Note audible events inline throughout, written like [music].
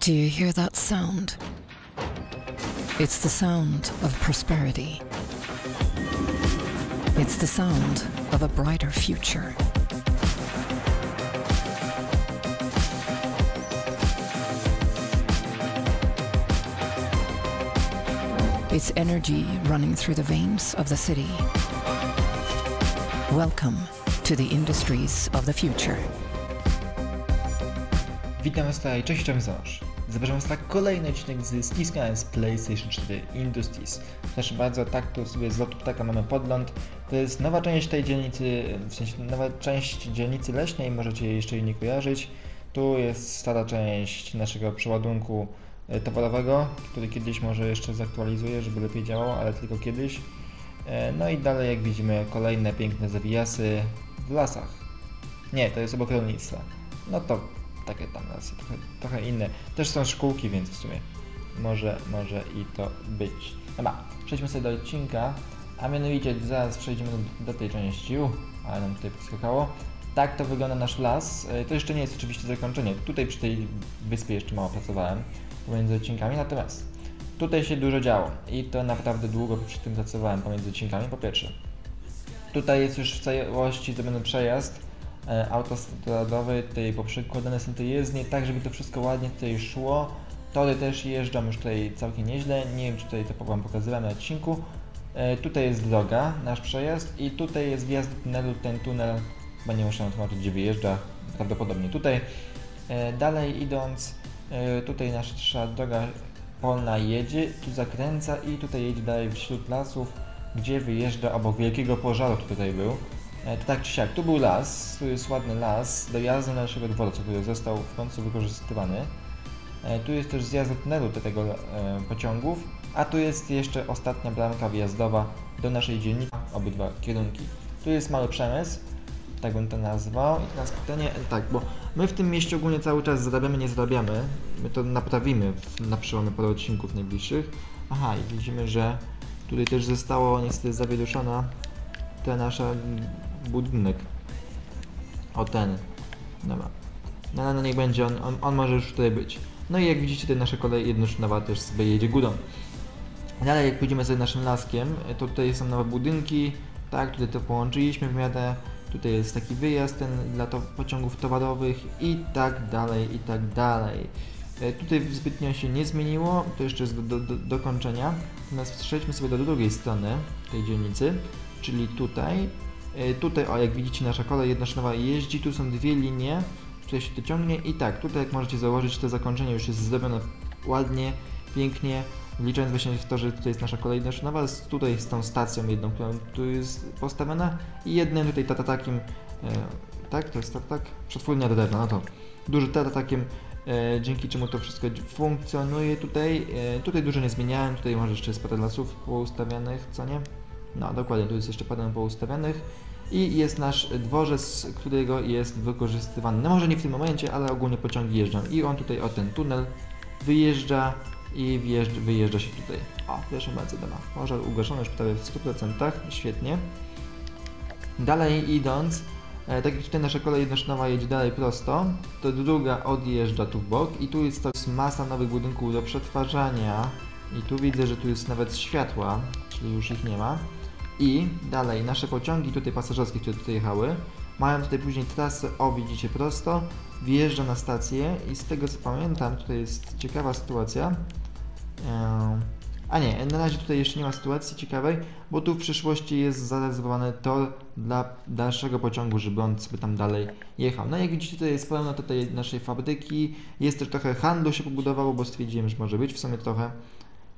Do you hear that sound? It's the sound of prosperity. It's the sound of a brighter future. It's energy running through the veins of the city. Welcome to the industries of the future. Witam Was tutaj, cześć, Założ. Zapraszam Was na kolejny odcinek z Skiska z PlayStation 4 Industries. Proszę bardzo, tak tu sobie z lotu ptaka mamy podgląd. To jest nowa część tej dzielnicy, w sensie nowa część dzielnicy leśnej, możecie jej jeszcze jej nie kojarzyć. Tu jest stara część naszego przeładunku e, towarowego, który kiedyś może jeszcze zaktualizuję, żeby lepiej działał, ale tylko kiedyś. E, No i dalej, jak widzimy, kolejne piękne zawijasy w lasach. Nie, to jest obok rolnictwa. No to takie tam lasy, trochę, trochę inne. Też są szkółki, więc w sumie może, może i to być. Dobra, przejdźmy sobie do odcinka, a mianowicie zaraz przejdziemy do, do tej części, U, ale nam tutaj podskakało. Tak to wygląda nasz las. E, To jeszcze nie jest oczywiście zakończenie. Tutaj przy tej wyspie jeszcze mało pracowałem pomiędzy odcinkami, natomiast tutaj się dużo działo i to naprawdę długo przy tym pracowałem pomiędzy odcinkami. Po pierwsze, tutaj jest już w całości zrobiony przejazd autostradowy, tutaj poprzykładane są te jezdnie, tak żeby to wszystko ładnie tutaj szło. Tory też jeżdżą już tutaj całkiem nieźle, nie wiem czy tutaj to Wam pokazywałem na odcinku. E, tutaj jest droga, nasz przejazd i tutaj jest wjazd tunelu, ten tunel, chyba nie muszę tłumaczyć gdzie wyjeżdża, prawdopodobnie tutaj. E, dalej idąc, e, tutaj nasza droga polna jedzie, tu zakręca i tutaj jedzie dalej wśród lasów, gdzie wyjeżdża obok wielkiego pożaru, który tutaj był. E, To tak czy siak, tu był las, tu jest ładny las dojazdu do naszego dworca, który został w końcu wykorzystywany. E, Tu jest też zjazd do tunelu do tego e, pociągów, a tu jest jeszcze ostatnia bramka wjazdowa do naszej dzielnicy, obydwa kierunki. Tu jest mały przemysł, tak bym to nazwał. I teraz pytanie, tak, bo my w tym mieście ogólnie cały czas zarabiamy, nie zarabiamy. My to naprawimy na przełomie paru odcinków najbliższych. Aha, i widzimy, że tutaj też zostało niestety zawieszona ten nasz budynek. O ten. Dobra. No, no, no niech będzie, on, on, on może już tutaj być. No i jak widzicie, te nasze kolej jednoszynowa też sobie jedzie górą. Dalej, jak pójdziemy sobie naszym laskiem, to tutaj są nowe budynki, tak, tutaj to połączyliśmy w miarę, tutaj jest taki wyjazd ten dla to, pociągów towarowych i tak dalej, i tak dalej. E, Tutaj zbytnio się nie zmieniło, to jeszcze jest do, do, do. Natomiast przejdźmy sobie do drugiej strony tej dzielnicy, czyli tutaj. E, Tutaj, o jak widzicie, nasza kolej jednoszynowa jeździ, tu są dwie linie, które się to ciągnie i tak, tutaj jak możecie zauważyć, to zakończenie już jest zrobione ładnie, pięknie, wliczając właśnie w to, że tutaj jest nasza kolej jednoszynowa, z- tutaj z tą stacją jedną, która tu jest postawiona. I jednym tutaj tatatakiem, e, tak, to jest tatatak, przetwórnia do drewna, no to. Duży tatatakiem, e, dzięki czemu to wszystko funkcjonuje tutaj, e, tutaj dużo nie zmieniałem, tutaj może jeszcze jest parę lasów poustawianych, co nie? No dokładnie, tu jest jeszcze parę poustawianych i jest nasz dworzec, którego jest wykorzystywany, no może nie w tym momencie, ale ogólnie pociągi jeżdżą i on tutaj o ten tunel wyjeżdża i wjeżdża, wyjeżdża się tutaj. O, proszę bardzo, dobra. Pożar ugaszony już prawie w 100%, świetnie. Dalej idąc, e, tak jak tutaj nasza kolej jednoszynowa jedzie dalej prosto, to druga odjeżdża tu w bok i tu jest, to masa nowych budynków do przetwarzania i tu widzę, że tu jest nawet światła, czyli już ich nie ma. I dalej, nasze pociągi tutaj pasażerskie, które tutaj jechały, mają tutaj później trasę, o widzicie prosto, wjeżdża na stację i z tego co pamiętam, tutaj jest ciekawa sytuacja. Ehm, A nie, na razie tutaj jeszcze nie ma sytuacji ciekawej, bo tu w przyszłości jest zarezerwowany tor dla dalszego pociągu, żeby on sobie tam dalej jechał. No jak widzicie, tutaj jest pełno tutaj naszej fabryki, jest też trochę handlu się pobudowało, bo stwierdziłem, że może być w sumie trochę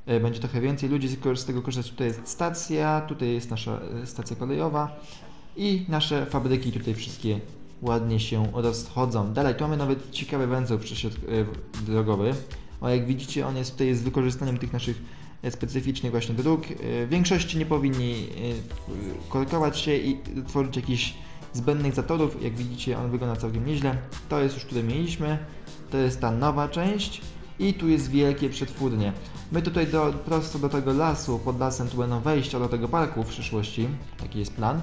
będzie trochę więcej ludzi z tego korzystać. Tutaj jest stacja, tutaj jest nasza e, stacja kolejowa i nasze fabryki tutaj wszystkie ładnie się rozchodzą. Dalej, tu mamy nawet ciekawy węzeł e, drogowy. O, jak widzicie, on jest tutaj z wykorzystaniem tych naszych e, specyficznych właśnie dróg. E, W większości nie powinni e, korkować się i tworzyć jakichś zbędnych zatorów. Jak widzicie, on wygląda całkiem nieźle. To jest już, które mieliśmy. To jest ta nowa część. I tu jest wielkie przetwórnie. My tutaj do, prosto do tego lasu, pod lasem tu będą wejścia do tego parku w przyszłości. Taki jest plan.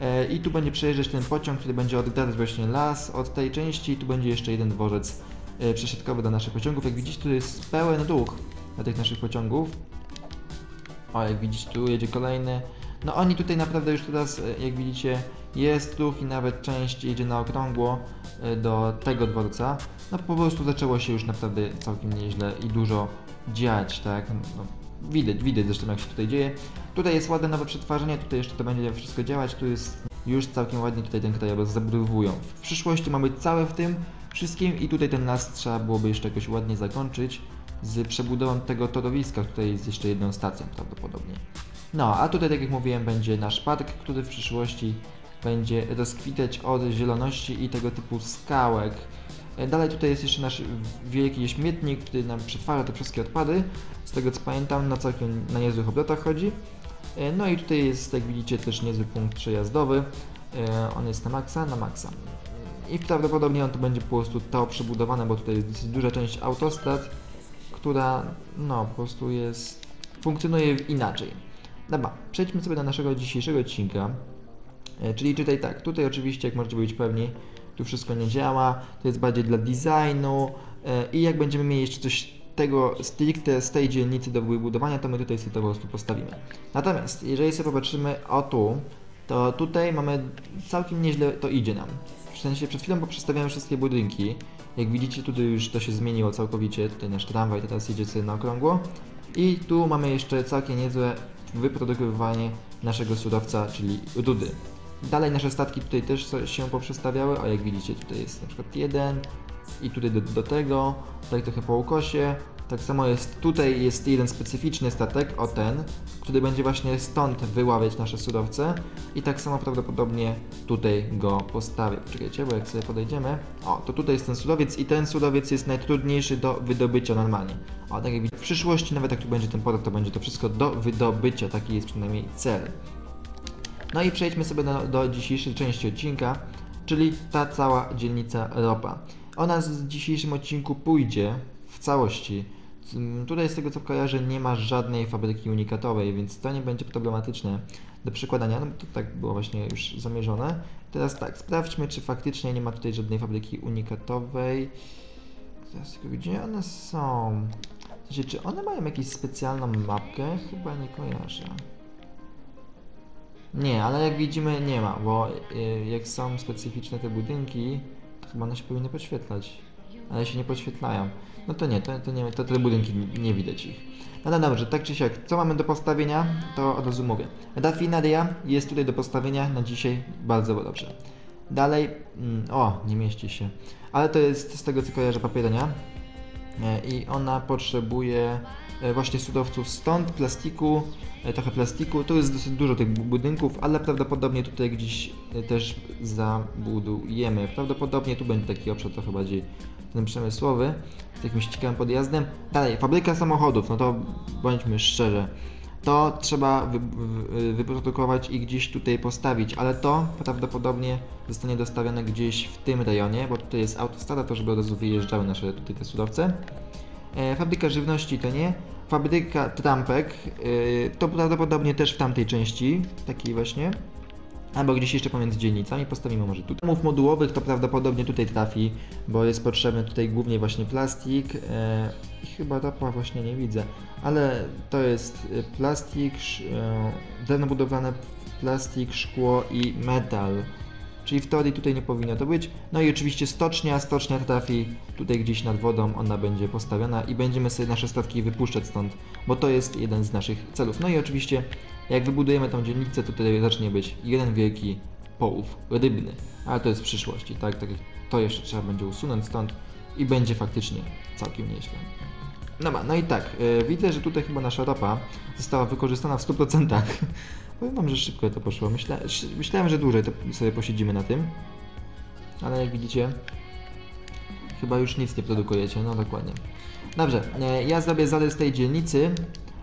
E, I tu będzie przejeżdżać ten pociąg, który będzie oddalać właśnie las od tej części. Tu będzie jeszcze jeden dworzec e, przesiadkowy do naszych pociągów. Jak widzicie, tu jest pełen ruch dla tych naszych pociągów. O, jak widzicie, tu jedzie kolejny. No oni tutaj naprawdę już teraz, e, jak widzicie, jest ruch i nawet część jedzie na okrągło e, do tego dworca. No po prostu zaczęło się już naprawdę całkiem nieźle i dużo dziać, tak? No, widać, widać zresztą jak się tutaj dzieje. Tutaj jest ładne nowe przetwarzanie, tutaj jeszcze to będzie wszystko działać, tu jest już całkiem ładnie tutaj ten krajobraz zabudowują. W przyszłości mamy całe w tym wszystkim i tutaj ten las trzeba byłoby jeszcze jakoś ładnie zakończyć z przebudową tego torowiska, tutaj jest jeszcze jedną stacją prawdopodobnie. No, a tutaj tak jak mówiłem będzie nasz park, który w przyszłości będzie rozkwitać od zieloności i tego typu skałek. E, Dalej tutaj jest jeszcze nasz wielki śmietnik, który nam przetwarza te wszystkie odpady. Z tego co pamiętam, na całkiem na niezłych obrotach chodzi. E, No i tutaj jest, jak widzicie, też niezły punkt przejazdowy. E, On jest na maksa, na maksa. I prawdopodobnie on to będzie po prostu to przebudowane, bo tutaj jest dosyć duża część autostrad, która no po prostu jest, funkcjonuje inaczej. Dobra, przejdźmy sobie do naszego dzisiejszego odcinka. Czyli tutaj tak, tutaj oczywiście jak możecie być pewni, tu wszystko nie działa, to jest bardziej dla designu e, i jak będziemy mieli jeszcze coś tego stricte z tej dzielnicy do wybudowania, to my tutaj sobie to po prostu postawimy. Natomiast jeżeli sobie popatrzymy o tu, to tutaj mamy całkiem nieźle to idzie nam. W sensie przed chwilą poprzestawiałem wszystkie budynki. Jak widzicie tutaj już to się zmieniło całkowicie, tutaj nasz tramwaj teraz jedzie sobie na okrągło. I tu mamy jeszcze całkiem niezłe wyprodukowywanie naszego surowca, czyli rudy. Dalej nasze statki tutaj też się poprzestawiały, a jak widzicie tutaj jest na przykład jeden i tutaj do, do tego, tutaj trochę po ukosie. Tak samo jest, tutaj jest jeden specyficzny statek, o ten, który będzie właśnie stąd wyławiać nasze surowce i tak samo prawdopodobnie tutaj go postawię. Czekajcie, bo jak sobie podejdziemy, o, to tutaj jest ten surowiec i ten surowiec jest najtrudniejszy do wydobycia normalnie. O, tak jak widzicie, w przyszłości nawet jak tu będzie ten port, to będzie to wszystko do wydobycia, taki jest przynajmniej cel. No i przejdźmy sobie do, do dzisiejszej części odcinka, czyli ta cała dzielnica ropa. Ona w dzisiejszym odcinku pójdzie w całości. Mm, Tutaj z tego co kojarzę nie ma żadnej fabryki unikatowej, więc to nie będzie problematyczne do przekładania, no to tak było właśnie już zamierzone. Teraz tak, sprawdźmy czy faktycznie nie ma tutaj żadnej fabryki unikatowej. Teraz tylko gdzie one są? W sensie, czy one mają jakąś specjalną mapkę? Chyba nie kojarzę. Nie, ale jak widzimy nie ma, bo y, jak są specyficzne te budynki, to chyba one się powinny podświetlać. Ale się nie podświetlają. No to nie, to, to nie, to te budynki nie, widać ich. No, no dobrze, tak czy siak, co mamy do postawienia, to od razu mówię. Rafineria jest tutaj do postawienia na dzisiaj bardzo dobrze. Dalej, mm, o, nie mieści się. Ale to jest z tego co kojarzę papierenia. E, i ona potrzebuje e, właśnie surowców stąd, plastiku, e, trochę plastiku. Tu jest dosyć dużo tych bu- budynków, ale prawdopodobnie tutaj gdzieś też zabudujemy. Prawdopodobnie tu będzie taki obszar trochę bardziej ten przemysłowy, z jakimś ciekawym podjazdem. Dalej, fabryka samochodów, no to bądźmy szczerze. To trzeba wy, wy, wyprodukować i gdzieś tutaj postawić, ale to prawdopodobnie zostanie dostawione gdzieś w tym rejonie, bo tutaj jest autostrada, to żeby od razu wyjeżdżały nasze tutaj te surowce. E, fabryka żywności to nie. Fabryka trampek e, to prawdopodobnie też w tamtej części, takiej właśnie. Albo gdzieś jeszcze pomiędzy dzielnicami postawimy może tutaj. Domów modułowych to prawdopodobnie tutaj trafi, bo jest potrzebny tutaj głównie właśnie plastik e, i chyba ropa właśnie nie widzę, ale to jest e, plastik, sz, e, drewno budowlane, plastik, szkło i metal. Czyli w teorii tutaj nie powinno to być. No i oczywiście stocznia, stocznia trafi tutaj gdzieś nad wodą, ona będzie postawiona i będziemy sobie nasze statki wypuszczać stąd, bo to jest jeden z naszych celów. No i oczywiście jak wybudujemy tą dzielnicę, to tutaj zacznie być jeden wielki połów rybny, ale to jest w przyszłości, tak? tak to jeszcze trzeba będzie usunąć stąd i będzie faktycznie całkiem nieźle. Dobra, no i tak, yy, widzę, że tutaj chyba nasza ropa została wykorzystana w 100%. Powiem wam, że szybko to poszło. Myśla, myślałem, że dłużej to sobie posiedzimy na tym, ale jak widzicie, chyba już nic nie produkujecie, no dokładnie. Dobrze, e, ja zrobię zarys tej dzielnicy.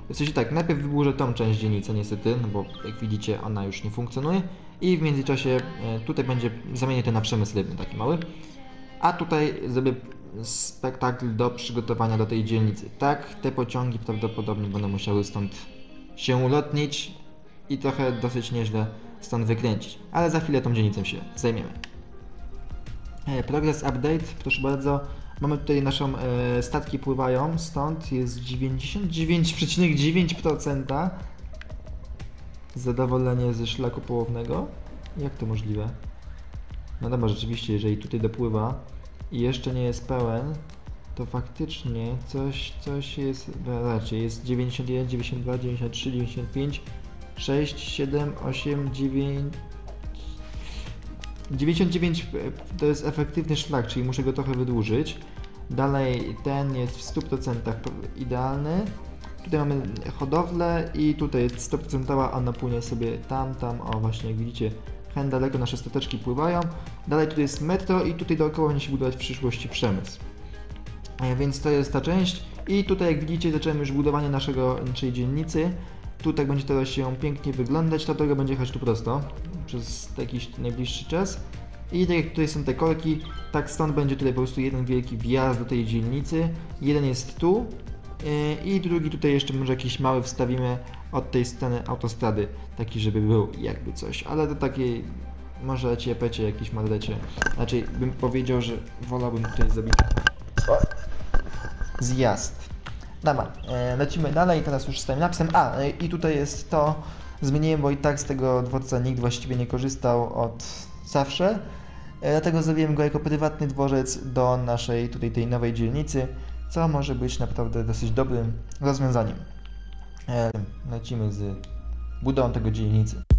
W sensie tak, najpierw wyburzę tą część dzielnicy niestety, no bo jak widzicie ona już nie funkcjonuje i w międzyczasie e, tutaj będzie, zamienię to na przemysł rybny taki mały. A tutaj zrobię spektakl do przygotowania do tej dzielnicy. Tak, te pociągi prawdopodobnie będą musiały stąd się ulotnić i trochę dosyć nieźle stąd wykręcić. Ale za chwilę tą dzielnicą się zajmiemy. E, Progress update, proszę bardzo. Mamy tutaj naszą e, statki pływają, stąd jest 99,9% zadowolenie ze szlaku połownego. Jak to możliwe? No dobra, rzeczywiście, jeżeli tutaj dopływa i jeszcze nie jest pełen, to faktycznie coś, coś jest, raczej jest 91, 92, 93, 95, 6, 7, 8, 9, 99 to jest efektywny szlak, czyli muszę go trochę wydłużyć. Dalej ten jest w 100% idealny. Tutaj mamy hodowlę i tutaj jest 100% ona płynie sobie tam, tam, o właśnie jak widzicie hen daleko nasze stateczki pływają. Dalej tutaj jest metro i tutaj dookoła będzie się budować w przyszłości przemysł. E, Więc to jest ta część i tutaj jak widzicie zacząłem już budowanie naszego, naszej dzielnicy. Tutaj będzie teraz się pięknie wyglądać, ta droga będzie jechać tu prosto przez jakiś najbliższy czas. I tak jak tutaj są te korki, tak stąd będzie tutaj po prostu jeden wielki wjazd do tej dzielnicy. Jeden jest tu yy, i drugi tutaj jeszcze może jakiś mały wstawimy od tej strony autostrady, taki żeby był jakby coś, ale to takie może ciepecie jakiś madlecie. Raczej bym powiedział, że wolałbym tutaj zrobić zjazd. Dobra, e, lecimy dalej, teraz już z timelapsem. A, e, i tutaj jest to, zmieniłem, bo i tak z tego dworca nikt właściwie nie korzystał od zawsze. E, Dlatego zrobiłem go jako prywatny dworzec do naszej tutaj tej nowej dzielnicy, co może być naprawdę dosyć dobrym rozwiązaniem. Lecimy z budową tego dzielnicy.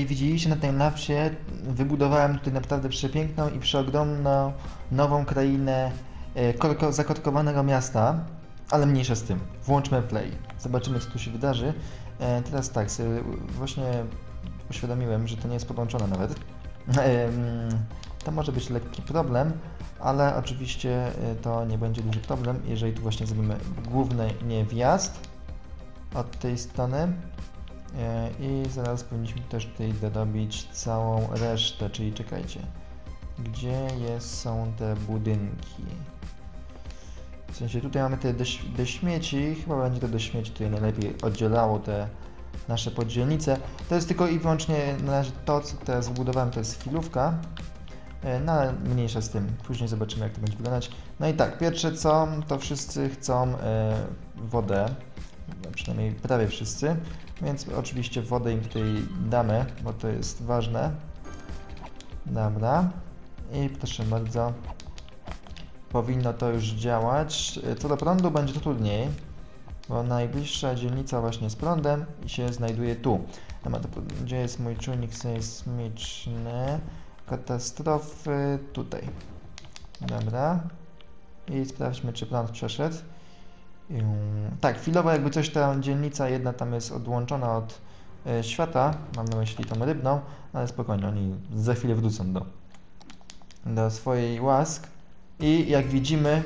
Jak może i widzieliście na timelapsie, wybudowałem tutaj naprawdę przepiękną i przeogromną nową krainę e, korko, zakorkowanego miasta, ale mniejsza z tym. Włączmy play. Zobaczymy, co tu się wydarzy. E, teraz tak, właśnie uświadomiłem, że to nie jest podłączone nawet. Em, To może być lekki problem, ale oczywiście e, to nie będzie duży problem, jeżeli tu właśnie zrobimy główny nie wjazd od tej strony. E, I zaraz powinniśmy też tutaj dorobić całą resztę, czyli czekajcie. Gdzie jest, są te budynki? W sensie tutaj mamy te do, śmieci, chyba będzie to do śmieci tutaj najlepiej oddzielało te nasze podzielnice. To jest tylko i wyłącznie to, co teraz wybudowałem, to jest chwilówka. E, No ale mniejsza z tym, później zobaczymy jak to będzie wyglądać. No i tak, pierwsze co, to wszyscy chcą e, wodę, no, przynajmniej prawie wszyscy, więc oczywiście wodę im tutaj damy, bo to jest ważne. Dobra. I proszę bardzo. Powinno to już działać. Co do prądu będzie to trudniej, bo najbliższa dzielnica właśnie z prądem się znajduje tu. To gdzie jest mój czujnik sejsmiczny? Katastrofy tutaj. Dobra. I sprawdźmy, czy prąd przeszedł. Tak, chwilowo jakby coś ta dzielnica jedna tam jest odłączona od e, świata, mam na myśli tą rybną, ale spokojnie, oni za chwilę wrócą do, do swojej łask. I jak widzimy,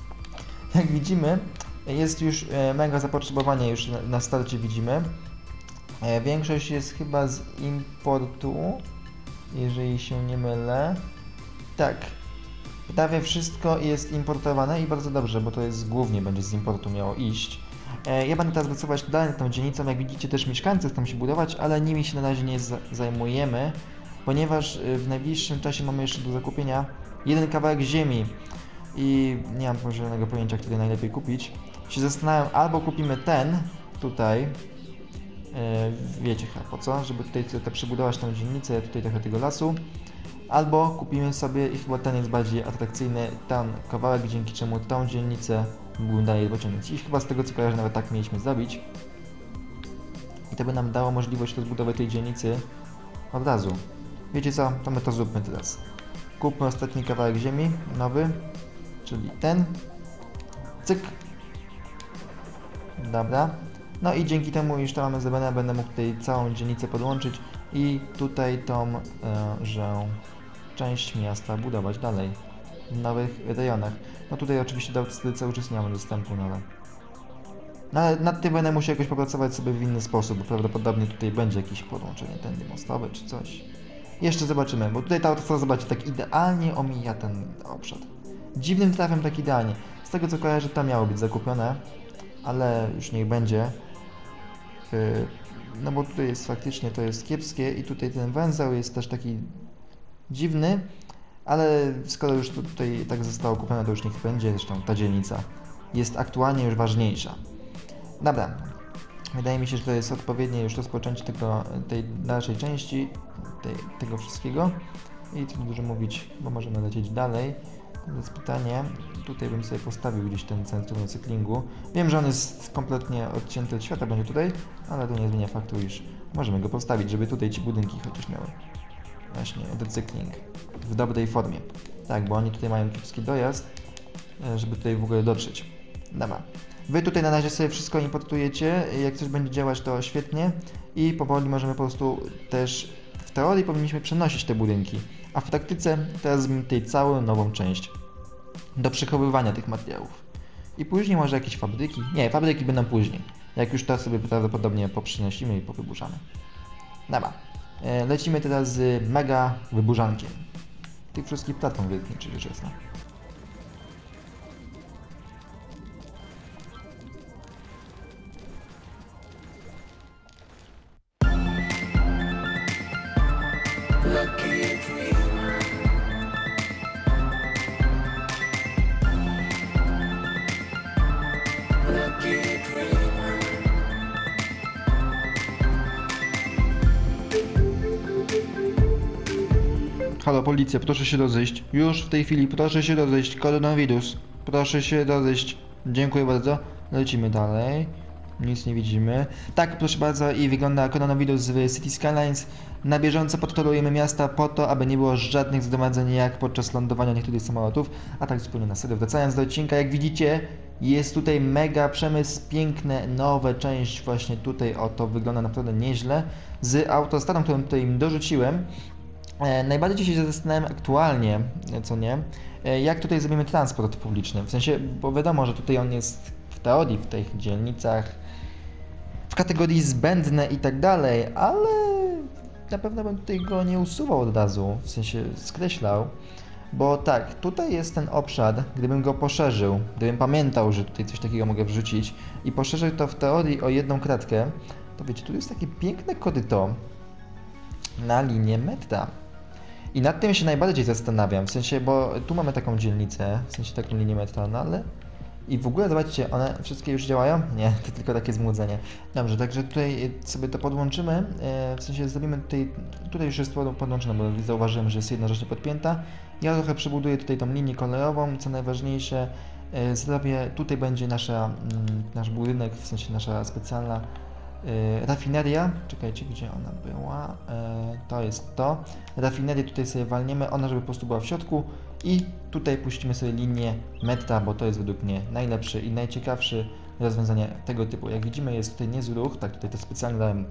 [laughs] jak widzimy, jest już e, mega zapotrzebowanie już na, na starcie widzimy. E, Większość jest chyba z importu, jeżeli się nie mylę. Tak, Prawie wszystko jest importowane i bardzo dobrze, bo to jest głównie będzie z importu miało iść. E, Ja będę teraz pracować dalej nad tą dzielnicą, jak widzicie też mieszkańcy chcą się budować, ale nimi się na razie nie za- zajmujemy, ponieważ y, w najbliższym czasie mamy jeszcze do zakupienia jeden kawałek ziemi. I nie mam żadnego pojęcia, który najlepiej kupić. Się zastanawiam, albo kupimy ten tutaj, e, wiecie chyba po co, żeby tutaj trochę przebudować tą dzielnicę, tutaj trochę tego lasu, Albo kupimy sobie, i chyba ten jest bardziej atrakcyjny, ten kawałek, dzięki czemu tą dzielnicę mógłbym dalej pociągnąć. I chyba z tego co kojarzę, nawet tak mieliśmy zrobić. I to by nam dało możliwość rozbudowy tej dzielnicy od razu. Wiecie co? To my to zróbmy teraz. Kupmy ostatni kawałek ziemi, nowy, czyli ten. Cyk. Dobra. No i dzięki temu, iż to mamy zrobione, będę mógł tutaj całą dzielnicę podłączyć i tutaj tą, e, że część miasta budować dalej w nowych rejonach. No tutaj oczywiście do cały czas nie mamy dostępu, no ale... No nad tym będę musiał jakoś popracować sobie w inny sposób, bo prawdopodobnie tutaj będzie jakieś podłączenie tędy mostowe czy coś. Jeszcze zobaczymy, bo tutaj ta autostrada, zobaczcie, tak idealnie omija ten obszar. Dziwnym trafem tak idealnie. Z tego co kojarzę, to miało być zakupione, ale już niech będzie. Yy, no bo tutaj jest faktycznie, to jest kiepskie i tutaj ten węzeł jest też taki dziwny, ale skoro już to tutaj tak zostało kupione, to już niech będzie, zresztą ta dzielnica jest aktualnie już ważniejsza. Dobra, wydaje mi się, że to jest odpowiednie już rozpoczęcie tego, tej dalszej części tej, tego wszystkiego i tu dużo mówić, bo możemy lecieć dalej. To pytanie, tutaj bym sobie postawił gdzieś ten centrum recyklingu. Wiem, że on jest kompletnie odcięty od świata, będzie tutaj, ale to nie zmienia faktu, iż możemy go postawić, żeby tutaj ci budynki chociaż miały właśnie recykling w dobrej formie. Tak, bo oni tutaj mają kiepski dojazd, e, żeby tutaj w ogóle dotrzeć. Dobra. Wy tutaj na razie sobie wszystko importujecie, jak coś będzie działać to świetnie i powoli możemy po prostu też w teorii powinniśmy przenosić te budynki, a w praktyce teraz zrobimy tutaj całą nową część do przechowywania tych materiałów. I później może jakieś fabryki, nie, fabryki będą później, jak już to sobie prawdopodobnie poprzynosimy i powyburzamy. Dobra, lecimy teraz z mega wyburzankiem. Tych wszystkich platform wielkich, rzecz jasna. Policja, proszę się rozejść. Już w tej chwili, proszę się rozejść. Koronawirus. Proszę się rozejść. Dziękuję bardzo. Lecimy dalej. Nic nie widzimy. Tak, proszę bardzo, i wygląda koronawirus w City Skylines. Na bieżąco patrolujemy miasta po to, aby nie było żadnych zgromadzeń jak podczas lądowania niektórych samolotów. A tak zupełnie na serio. Wracając do odcinka, jak widzicie, jest tutaj mega przemysł, piękne, nowe część właśnie tutaj, o to wygląda naprawdę nieźle. Z autostradą, którą tutaj dorzuciłem, najbardziej się zastanawiam aktualnie, co nie, e, jak tutaj zrobimy transport publiczny. W sensie, bo wiadomo, że tutaj on jest w teorii w tych dzielnicach w kategorii zbędne i tak dalej, ale na pewno bym tutaj go nie usuwał od razu, w sensie skreślał. Bo tak, tutaj jest ten obszar, gdybym go poszerzył, gdybym pamiętał, że tutaj coś takiego mogę wrzucić i poszerzył to w teorii o jedną kratkę, to wiecie, tu jest takie piękne koryto na linię metra. I nad tym się najbardziej zastanawiam, w sensie, bo tu mamy taką dzielnicę, w sensie taką linię metralną, i w ogóle zobaczcie, one wszystkie już działają? Nie, [laughs] to tylko takie zmłodzenie. Dobrze, także tutaj sobie to podłączymy, e, w sensie zrobimy tutaj, tutaj już jest podłączone, bo zauważyłem, że jest jedna rzecz podpięta. Ja trochę przebuduję tutaj tą linię kolejową, co najważniejsze, e, zrobię, tutaj będzie nasza, mm, nasz budynek, w sensie nasza specjalna rafineria, czekajcie, gdzie ona była, e, to jest to, rafinerię tutaj sobie walniemy, ona żeby po prostu była w środku. I tutaj puścimy sobie linię metra, bo to jest według mnie najlepszy i najciekawszy rozwiązanie tego typu. Jak widzimy jest tutaj niezły ruch, tak tutaj to specjalnie dałem,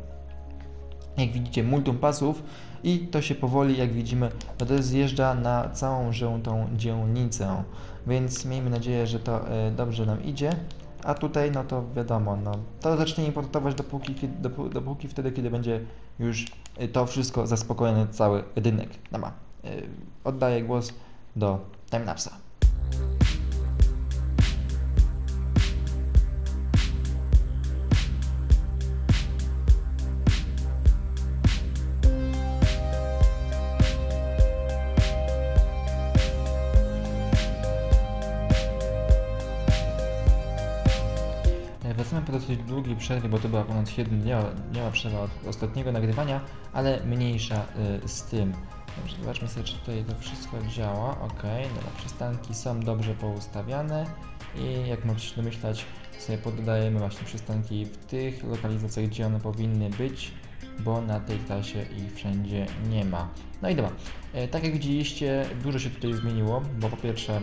jak widzicie multum pasów. I to się powoli, jak widzimy, zjeżdża na całą tą dzielnicę, więc miejmy nadzieję, że to e, dobrze nam idzie a tutaj no to wiadomo, no to zacznie importować dopóki, dopóki wtedy, kiedy będzie już y, to wszystko zaspokojony cały rynek. Dobra, yy, oddaję głos do timelapsa. Dosyć długiej przerwie, bo to była ponad 7 dni, nie ma przerwa od ostatniego nagrywania, ale mniejsza y, z tym. Dobrze, zobaczmy sobie, czy tutaj to wszystko działa. Ok, dobra, przystanki są dobrze poustawiane i jak możecie się domyślać, sobie poddajemy właśnie przystanki w tych lokalizacjach, gdzie one powinny być, bo na tej trasie ich wszędzie nie ma. No i dobra, e, tak jak widzieliście, dużo się tutaj zmieniło, bo po pierwsze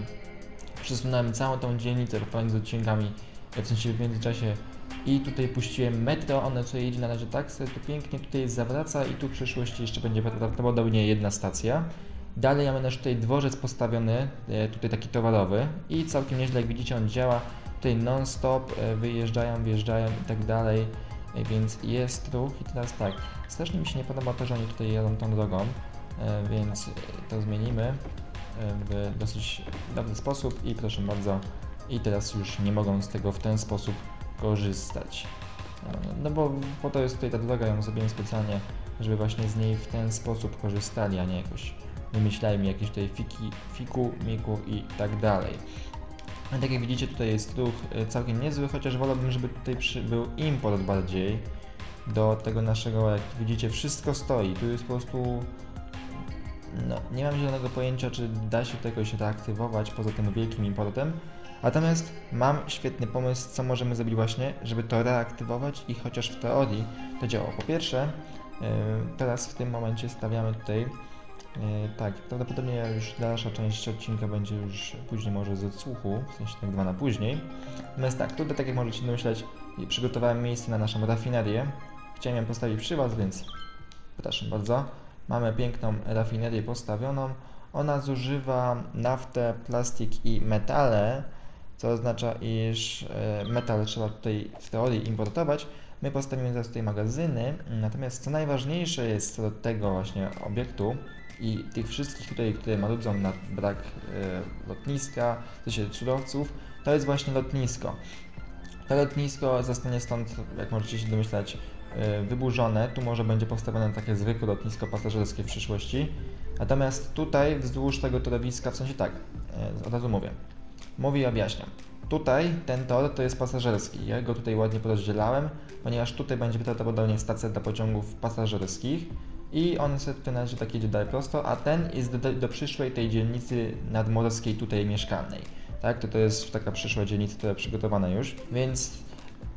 przesunąłem całą tą dzielnicę pomiędzy odcinkami, w sensie w międzyczasie i tutaj puściłem metro, ono co jedzie na razie tak, sobie to pięknie tutaj zawraca i tu w przyszłości jeszcze będzie prawdopodobnie jedna stacja. Dalej mamy nasz tutaj dworzec postawiony, e, tutaj taki towarowy i całkiem nieźle jak widzicie on działa, tutaj non-stop e, wyjeżdżają, wjeżdżają i tak dalej, e, więc jest ruch i teraz tak, strasznie mi się nie podoba to, że oni tutaj jadą tą drogą, więc to zmienimy w dosyć dobry sposób i proszę bardzo, i teraz już nie mogą z tego w ten sposób korzystać. No bo po to jest tutaj ta droga, ją zrobiłem specjalnie, żeby właśnie z niej w ten sposób korzystali, a nie jakoś wymyślajmy jakieś tutaj fiki, fiku, miku i tak dalej. A tak jak widzicie tutaj jest ruch e, całkiem niezły, chociaż wolałbym, żeby tutaj był import bardziej do tego naszego, jak widzicie wszystko stoi, tu jest po prostu no, nie mam zielonego pojęcia, czy da się tego się reaktywować poza tym wielkim importem, Natomiast mam świetny pomysł, co możemy zrobić właśnie, żeby to reaktywować i chociaż w teorii to działało. Po pierwsze, yy, teraz w tym momencie stawiamy tutaj, yy, tak, prawdopodobnie już dalsza część odcinka będzie już później może z odsłuchu, w sensie tak dwa na później. Natomiast tak, tutaj tak jak możecie domyśleć, przygotowałem miejsce na naszą rafinerię. Chciałem ją postawić przy Was, więc proszę bardzo. Mamy piękną rafinerię postawioną. Ona zużywa naftę, plastik i metale, co oznacza, iż e, metal trzeba tutaj w teorii importować. My postawimy teraz tutaj magazyny, natomiast co najważniejsze jest co do tego właśnie obiektu i tych wszystkich tutaj, które marudzą na brak e, lotniska, w sensie surowców, to jest właśnie lotnisko. To lotnisko zostanie stąd, jak możecie się domyślać, e, wyburzone. Tu może będzie postawione takie zwykłe lotnisko pasażerskie w przyszłości. Natomiast tutaj wzdłuż tego torowiska, w sensie tak, od razu mówię, Mówi i objaśniam. Tutaj ten tor to jest pasażerski. Ja go tutaj ładnie porozdzielałem, ponieważ tutaj będzie prawdopodobnie stacja dla pociągów pasażerskich i on sobie tutaj należy tak jedzie dalej prosto, a ten jest do, do przyszłej tej dzielnicy nadmorskiej tutaj mieszkalnej. Tak, to to jest taka przyszła dzielnica, która przygotowana już, więc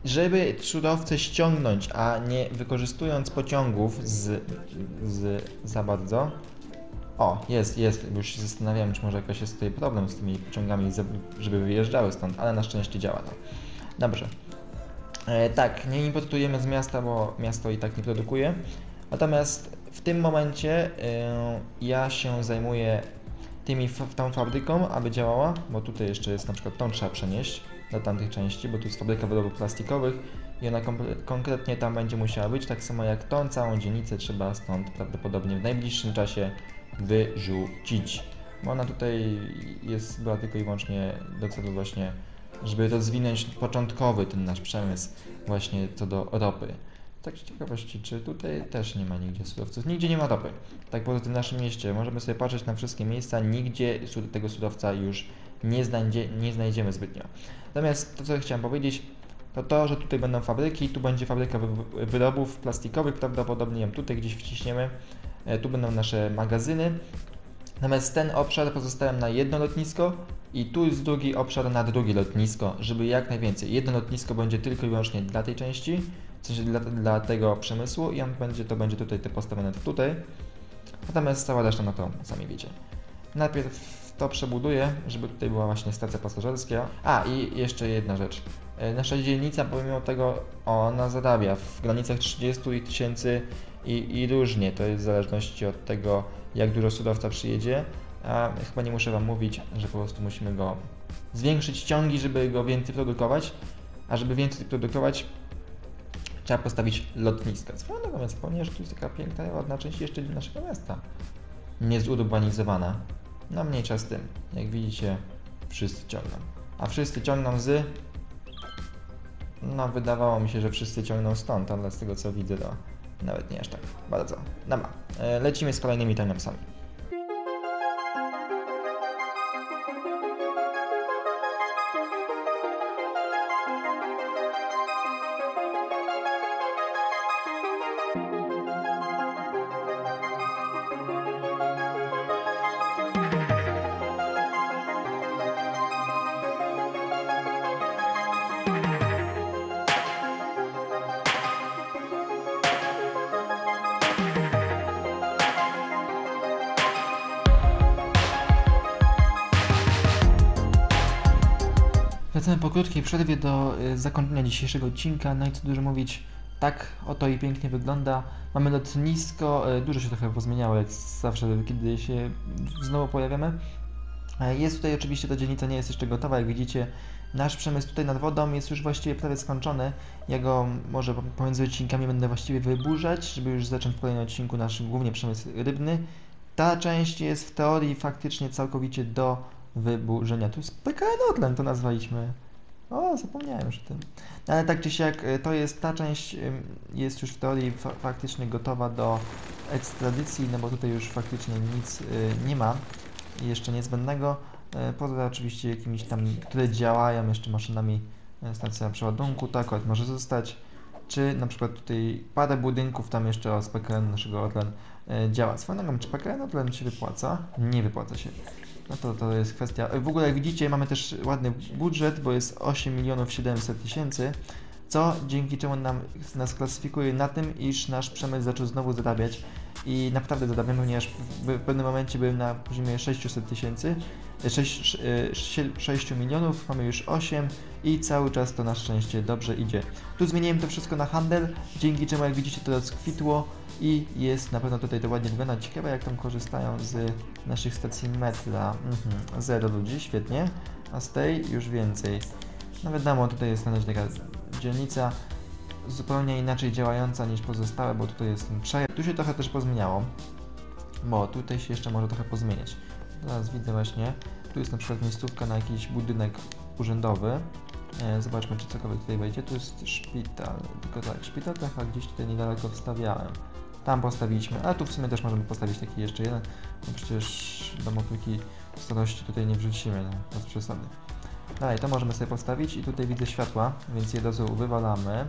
żeby surowce ściągnąć, a nie wykorzystując pociągów z, z za bardzo, o, jest, jest. Już się zastanawiałem, czy może jakiś jest tutaj problem z tymi pociągami, żeby wyjeżdżały stąd, ale na szczęście działa to. Dobrze. E, tak, nie importujemy z miasta, bo miasto i tak nie produkuje. Natomiast w tym momencie e, ja się zajmuję tymi, tą fabryką, aby działała, bo tutaj jeszcze jest na przykład tą trzeba przenieść do tamtych części, bo tu jest fabryka wyrobów plastikowych i ona konkretnie tam będzie musiała być, tak samo jak tą całą dzielnicę trzeba stąd prawdopodobnie w najbliższym czasie wyrzucić. Bo ona tutaj jest, była tylko i wyłącznie do celu właśnie, żeby rozwinąć początkowy ten nasz przemysł właśnie co do ropy. Tak z ciekawości, czy tutaj też nie ma nigdzie surowców? Nigdzie nie ma ropy. Tak poza tym naszym mieście, możemy sobie patrzeć na wszystkie miejsca, nigdzie tego surowca już nie, znajdzie, nie znajdziemy zbytnio. Natomiast to, co chciałem powiedzieć, to to, że tutaj będą fabryki, tu będzie fabryka wyrobów plastikowych, prawdopodobnie ją tutaj gdzieś wciśniemy, tu będą nasze magazyny. Natomiast ten obszar pozostałem na jedno lotnisko i tu jest drugi obszar na drugie lotnisko, żeby jak najwięcej. Jedno lotnisko będzie tylko i wyłącznie dla tej części, w sensie dla, dla tego przemysłu i on będzie, to będzie tutaj postawione tutaj. Natomiast cała reszta, no to sami wiecie. Najpierw to przebuduję, żeby tutaj była właśnie stacja pasażerska. A i jeszcze jedna rzecz. E, nasza dzielnica pomimo tego ona zarabia w granicach 30 tysięcy i, i różnie, to jest w zależności od tego, jak dużo surowca przyjedzie. A chyba nie muszę Wam mówić, że po prostu musimy go zwiększyć ciągi, żeby go więcej produkować, a żeby więcej produkować, trzeba postawić lotniska. Swoją drogą, więc że tu jest taka piękna, ładna część jeszcze naszego miasta. Niezurbanizowana. No mniejsza z tym. Jak widzicie, wszyscy ciągną. A wszyscy ciągną z... No wydawało mi się, że wszyscy ciągną stąd, ale z tego co widzę to nawet nie aż tak bardzo. Dobra, e, lecimy z kolejnymi timelapsami. Wracamy po krótkiej przerwie do y, zakończenia dzisiejszego odcinka. No i co dużo mówić, tak oto i pięknie wygląda. Mamy lotnisko, y, dużo się trochę pozmieniało, jak zawsze, kiedy się znowu pojawiamy. E, Jest tutaj oczywiście ta dzielnica nie jest jeszcze gotowa, jak widzicie. Nasz przemysł tutaj nad wodą jest już właściwie prawie skończony. Ja go może pomiędzy odcinkami będę właściwie wyburzać, żeby już zacząć w kolejnym odcinku nasz głównie przemysł rybny. Ta część jest w teorii faktycznie całkowicie do wyburzenia. Tu jest PKN Odland to nazwaliśmy. O, zapomniałem już o tym. Ale tak czy siak, y, to jest ta część jest już w teorii fa faktycznie gotowa do ekstradycji, no bo tutaj już faktycznie nic y, nie ma jeszcze niezbędnego. E, Poza oczywiście jakimiś tam, które działają jeszcze maszynami, stacja przeładunku, to akurat może zostać. Czy na przykład tutaj parę budynków tam jeszcze z PKN naszego Orlen e, działa. Swoją drogą, czy PKN Orlen się wypłaca? Nie wypłaca się. No to, to jest kwestia. e, W ogóle jak widzicie mamy też ładny budżet, bo jest 8 milionów 700 tysięcy, co dzięki czemu nam, nas klasyfikuje na tym, iż nasz przemysł zaczął znowu zarabiać i naprawdę zarabiamy, ponieważ w, pewnym momencie byłem na poziomie 600 tysięcy, e, 6, e, 6 milionów, mamy już 8 i cały czas to na szczęście dobrze idzie. Tu zmieniłem to wszystko na handel, dzięki czemu jak widzicie to rozkwitło i jest na pewno tutaj to ładnie wygląda. Ciekawe jak tam korzystają z naszych stacji metra. Mhm. Zero ludzi, świetnie, a z tej już więcej. No wiadomo, tutaj jest na razie taka dzielnica zupełnie inaczej działająca niż pozostałe, bo tutaj jest przejazd. Tu się trochę też pozmieniało, bo tutaj się jeszcze może trochę pozmieniać. Teraz widzę właśnie, tu jest na przykład miejscówka na jakiś budynek urzędowy. E, Zobaczmy, czy cokolwiek tutaj wejdzie. Tu jest szpital, tylko tak, szpital trochę gdzieś tutaj niedaleko wstawiałem. Tam postawiliśmy, ale tu w sumie też możemy postawić taki jeszcze jeden, no przecież domofliki starości tutaj nie wrzucimy, no, bez przesady. Dalej, to możemy sobie postawić i tutaj widzę światła, więc je do zoom wywalamy.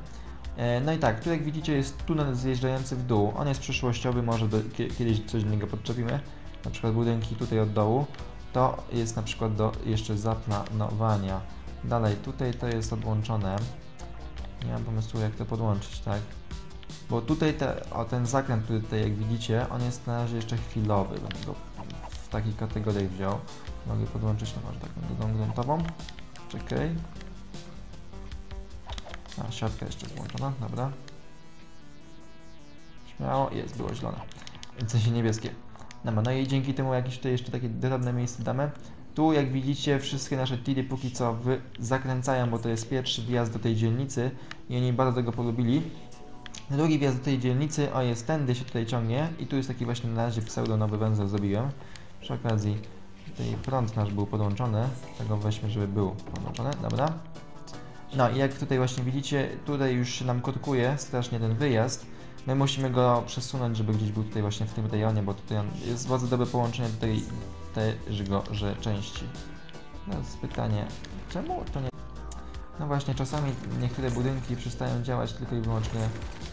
E, No i tak, tu jak widzicie jest tunel zjeżdżający w dół. On jest przyszłościowy, może kiedyś coś do niego podczepimy. Na przykład budynki tutaj od dołu. To jest na przykład do jeszcze zaplanowania. Dalej, tutaj to jest odłączone. Nie mam pomysłu jak to podłączyć, tak? Bo tutaj te, o, ten zakręt, który tutaj jak widzicie, on jest na razie jeszcze chwilowy. Będę go w takiej kategorii wziął. Mogę podłączyć no może taką gruntową. Czekaj. A, siatka jeszcze włączona, dobra. Śmiało, jest, było zielone. W sensie niebieskie. Dobra, no i dzięki temu jakieś tutaj jeszcze takie drobne miejsce damy. Tu jak widzicie wszystkie nasze tiry póki co zakręcają, bo to jest pierwszy wjazd do tej dzielnicy i oni bardzo tego polubili. Drugi wjazd do tej dzielnicy, o jest tędy się tutaj ciągnie i tu jest taki właśnie na razie pseudo nowy węzeł zrobiłem. Przy okazji tutaj prąd nasz był podłączony, tego weźmy, żeby był podłączony, dobra. No i jak tutaj właśnie widzicie, tutaj już się nam kotkuje strasznie ten wyjazd. My musimy go przesunąć, żeby gdzieś był tutaj właśnie w tym rejonie, bo tutaj jest bardzo dobre połączenie do tej tego, części. No jest pytanie, czemu to nie... No właśnie, czasami niektóre budynki przestają działać tylko i wyłącznie,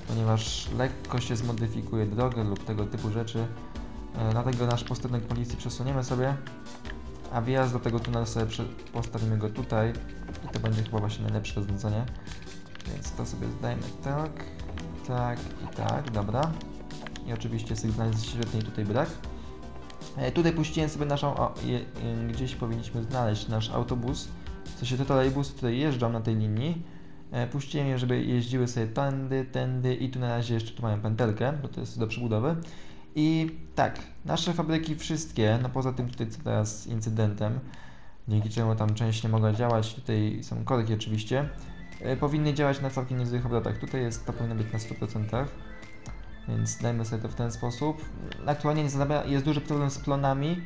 ponieważ lekko się zmodyfikuje drogę lub tego typu rzeczy. E, Dlatego nasz posterunek policji przesuniemy sobie, a wjazd do tego tunelu sobie postawimy go tutaj i to będzie chyba właśnie najlepsze rozwiązanie. Więc to sobie zdajemy tak, tak i tak, dobra. I oczywiście sygnalizacji świetnej tutaj brak. E, tutaj puściłem sobie naszą, o, je, e, gdzieś powinniśmy znaleźć nasz autobus. W sensie te trolejbusy tutaj jeżdżą na tej linii. E, puściłem je, żeby jeździły sobie tędy, tędy i tu na razie jeszcze tu mają pętelkę, bo to jest do przebudowy. I tak, nasze fabryki wszystkie, no poza tym tutaj co teraz incydentem, dzięki czemu tam część nie mogła działać, tutaj są korki oczywiście, powinny działać na całkiem niezłych obrotach. Tutaj jest, to powinno być na 100%, więc dajmy sobie to w ten sposób. Aktualnie jest duży problem z plonami,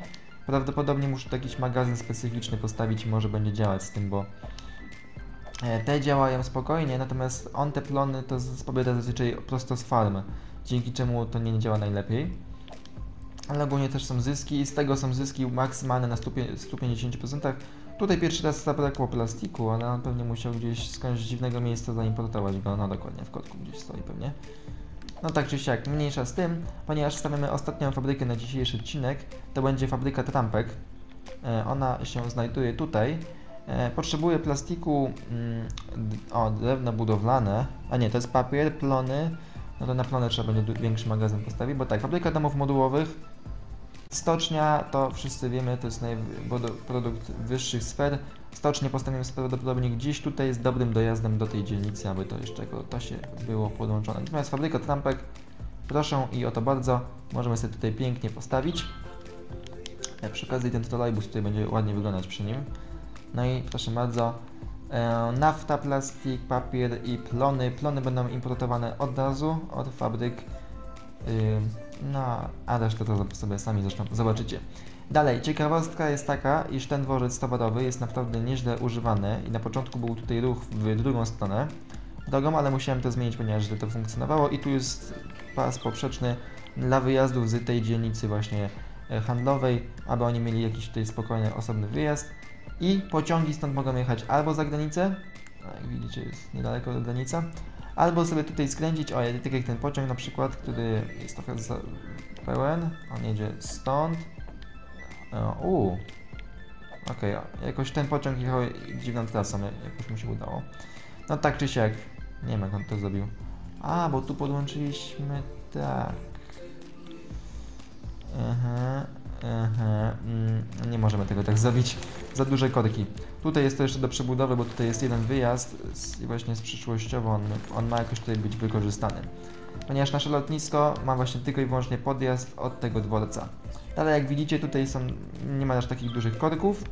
prawdopodobnie muszę tu jakiś magazyn specyficzny postawić i może będzie działać z tym, bo e, te działają spokojnie, natomiast on te plony to pobiera zazwyczaj prosto z farmy, dzięki czemu to nie działa najlepiej. Ale ogólnie też są zyski i z tego są zyski maksymalne na 100 150%. Tutaj pierwszy raz zabrakło plastiku, ale on pewnie musiał gdzieś skądś dziwnego miejsca zaimportować go, no dokładnie, w kotku gdzieś stoi pewnie. No tak czy siak, mniejsza z tym, ponieważ stawiamy ostatnią fabrykę na dzisiejszy odcinek, to będzie fabryka trampek. E, Ona się znajduje tutaj. E, Potrzebuje plastiku, mm, o, drewno budowlane, a nie, to jest papier, plony, no to na plony trzeba będzie większy magazyn postawić, bo tak, fabryka domów modułowych, stocznia, to wszyscy wiemy, to jest produkt wyższych sfer, stocznie postawimy prawdopodobnie gdzieś tutaj jest dobrym dojazdem do tej dzielnicy, aby to jeszcze to się było podłączone. Natomiast fabryka trampek, proszę i o to bardzo, możemy sobie tutaj pięknie postawić. E, Przy okazji ten trolejbus tutaj będzie ładnie wyglądać przy nim. No i proszę bardzo, e, nafta, plastik, papier i plony. Plony będą importowane od razu od fabryk. Ym, No, a resztę to sobie sami zresztą zobaczycie. Dalej, ciekawostka jest taka, iż ten dworzec towarowy jest naprawdę nieźle używany i na początku był tutaj ruch w drugą stronę drogą, ale musiałem to zmienić, ponieważ źle to funkcjonowało i tu jest pas poprzeczny dla wyjazdów z tej dzielnicy właśnie e, handlowej, aby oni mieli jakiś tutaj spokojny, osobny wyjazd i pociągi stąd mogą jechać albo za granicę, a jak widzicie jest niedaleko granica, albo sobie tutaj skręcić, o tak jak ten pociąg na przykład, który jest trochę pełen, on jedzie stąd, o, uuu, okej, o, jakoś ten pociąg jechał dziwną trasą, jakoś mu się udało. No tak czy siak, nie wiem jak on to zrobił. A, bo tu podłączyliśmy tak. Aha, aha, mm, nie możemy tego tak zrobić. Za duże korki. Tutaj jest to jeszcze do przebudowy, bo tutaj jest jeden wyjazd i właśnie z przyszłościowo on, on ma jakoś tutaj być wykorzystany. Ponieważ nasze lotnisko ma właśnie tylko i wyłącznie podjazd od tego dworca. Dalej jak widzicie tutaj są, nie ma aż takich dużych korków.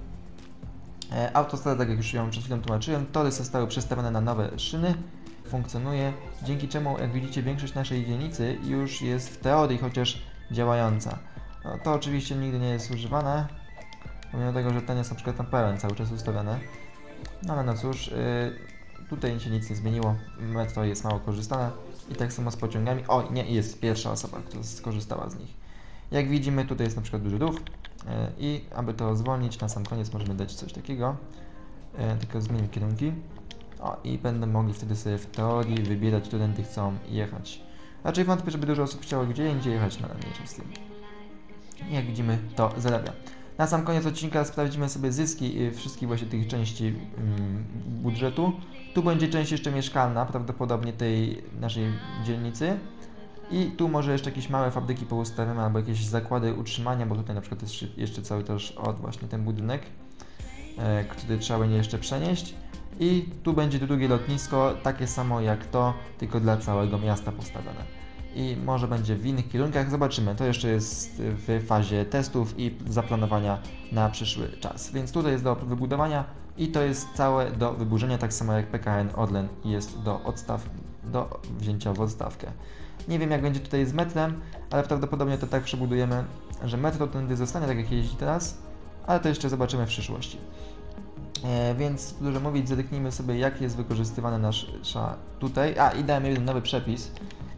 E, Autostrada, tak jak już ją przed chwilą tłumaczyłem, tory zostały przestawione na nowe szyny, funkcjonuje, dzięki czemu, jak widzicie, większość naszej dzielnicy już jest w teorii chociaż działająca. No, to oczywiście nigdy nie jest używane, pomimo tego, że ten jest na przykład na pełen cały czas ustawiony. No ale no cóż, yy, tutaj się nic nie zmieniło, metro jest mało korzystane i tak samo z pociągami. O, nie, jest pierwsza osoba, która skorzystała z nich. Jak widzimy, tutaj jest na przykład duży ruch yy, i aby to zwolnić, na sam koniec możemy dać coś takiego, yy, tylko zmienimy kierunki. O, i będą mogli wtedy sobie w teorii wybierać, którędy chcą jechać. Raczej wątpię, żeby dużo osób chciało gdzie indziej jechać, ale mniejsza z tym. Jak widzimy, to zarabia. Na sam koniec odcinka sprawdzimy sobie zyski y, wszystkich właśnie tych części mm, budżetu. Tu będzie część jeszcze mieszkalna, prawdopodobnie tej naszej dzielnicy. I tu może jeszcze jakieś małe fabryki poustawiamy, albo jakieś zakłady utrzymania, bo tutaj na przykład jest jeszcze- jeszcze cały też od właśnie ten budynek, e, który trzeba będzie jeszcze przenieść. I tu będzie drugie lotnisko, takie samo jak to, tylko dla całego miasta postawione. I może będzie w innych kierunkach, zobaczymy. To jeszcze jest w fazie testów i zaplanowania na przyszły czas. Więc tutaj jest do wybudowania i to jest całe do wyburzenia, tak samo jak PKN Orlen jest do odstaw, do wzięcia w odstawkę. Nie wiem jak będzie tutaj z metrem, ale prawdopodobnie to tak przebudujemy, że metro tędy zostanie tak jak jeździ teraz, ale to jeszcze zobaczymy w przyszłości. E, więc dużo mówić, zerknijmy sobie jak jest wykorzystywany nasza tutaj. A i dałem jeden nowy przepis,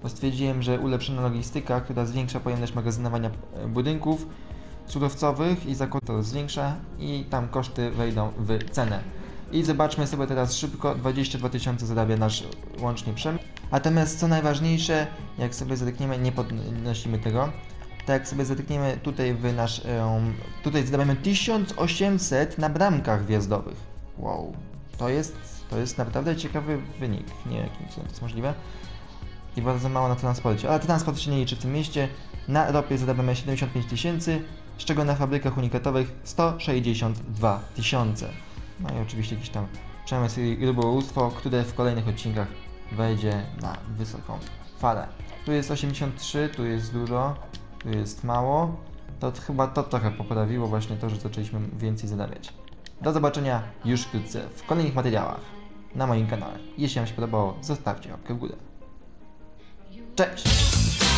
bo stwierdziłem, że ulepszona logistyka, która zwiększa pojemność magazynowania e, budynków surowcowych i zakładu to zwiększa i tam koszty wejdą w cenę. I zobaczmy sobie teraz szybko, 22 tysiące zarabia nasz łącznie przemysł. Natomiast co najważniejsze, jak sobie zerkniemy, nie podnosimy tego, tak jak sobie zerkniemy tutaj w nasz, em, tutaj zarabiamy 1800 na bramkach wjazdowych. Wow, to jest, to jest naprawdę ciekawy wynik, nie wiem cudem to jest możliwe. I bardzo mało na transporcie, ale transport się nie liczy w tym mieście. Na ropie zarabiamy 75 tysięcy, z czego na fabrykach unikatowych 162 tysiące. No i oczywiście jakiś tam przemysł i rybołówstwo, które w kolejnych odcinkach wejdzie na wysoką falę. Tu jest 83, tu jest dużo, tu jest mało. To chyba to trochę poprawiło właśnie to, że zaczęliśmy więcej zarabiać. Do zobaczenia już wkrótce w kolejnych materiałach na moim kanale. Jeśli Wam się podobało, zostawcie łapkę w górę. Touch.